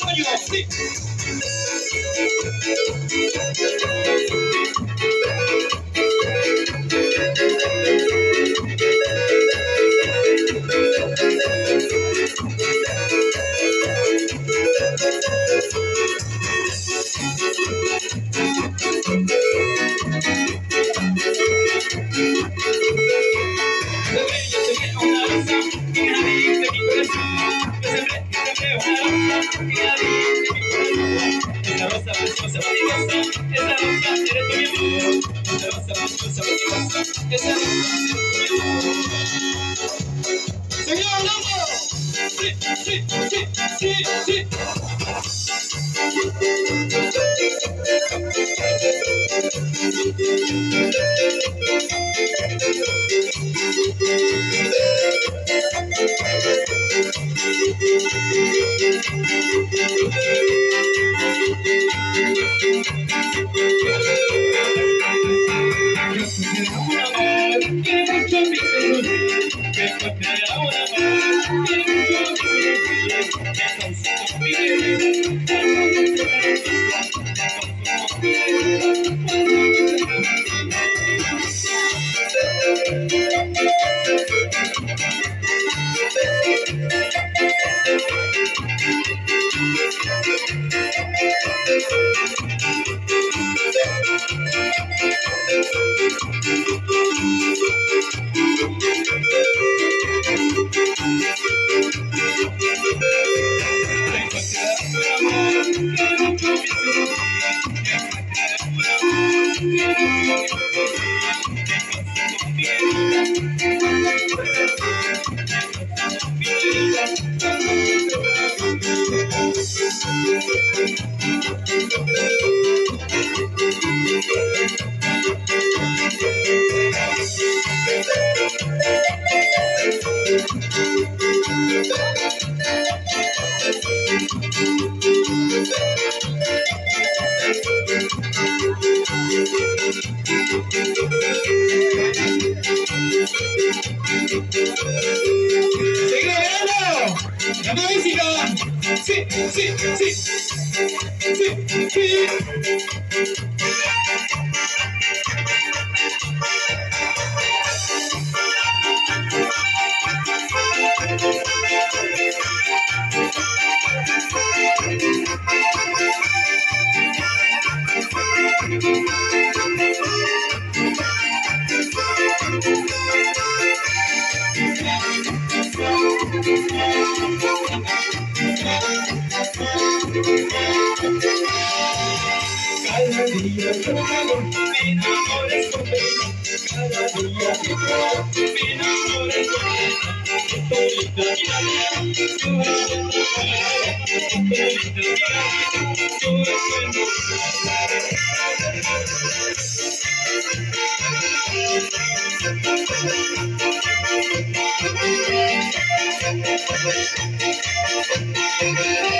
somebody will stick. Thank you. Sí, sí, sí, sí, sí. See, see, see, see, see. Cada día me enamoré Cada día me enamoré yo yo